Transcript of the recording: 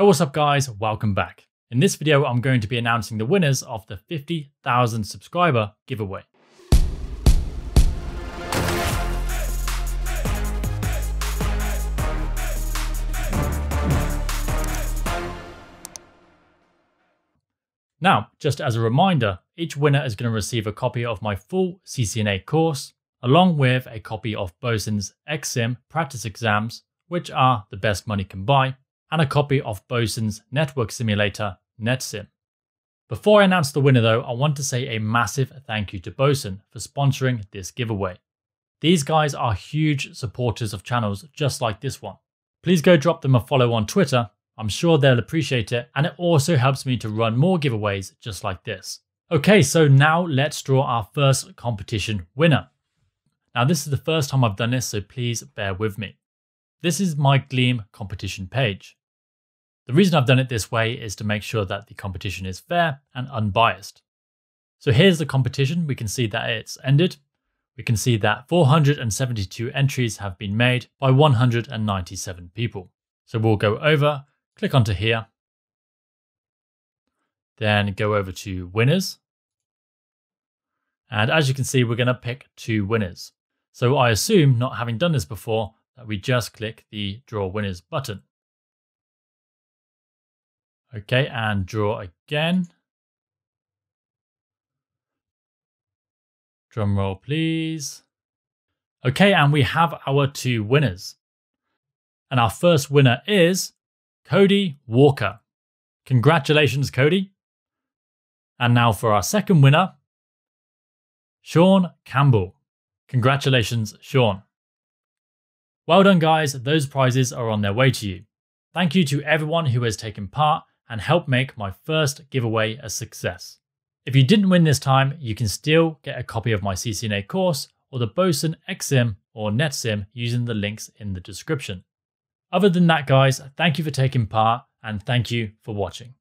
Hey, what's up guys? Welcome back. In this video, I'm going to be announcing the winners of the 50,000 subscriber giveaway. Now, just as a reminder, each winner is going to receive a copy of my full CCNA course, along with a copy of Boson's ExSim practice exams, which are the best money can buy, and a copy of Boson's network simulator, NetSim. Before I announce the winner though, I want to say a massive thank you to Boson for sponsoring this giveaway. These guys are huge supporters of channels just like this one. Please go drop them a follow on Twitter, I'm sure they'll appreciate it, and it also helps me to run more giveaways just like this. Okay, so now let's draw our first competition winner. Now this is the first time I've done this, so please bear with me. This is my Gleam competition page. The reason I've done it this way is to make sure that the competition is fair and unbiased. So here's the competition. We can see that it's ended. We can see that 472 entries have been made by 197 people. So we'll go over, click onto here, then go over to winners. And as you can see, we're going to pick two winners. So I assume, not having done this before, that we just click the draw winners button. Okay, and draw again. Drum roll, please. Okay, and we have our two winners. And our first winner is Cody Walker. Congratulations, Cody. And now for our second winner, Sean Campbell. Congratulations, Sean. Well done, guys. Those prizes are on their way to you. Thank you to everyone who has taken part and help make my first giveaway a success. If you didn't win this time, you can still get a copy of my CCNA course or the Boson ExSim or NetSim using the links in the description. Other than that, guys, thank you for taking part and thank you for watching.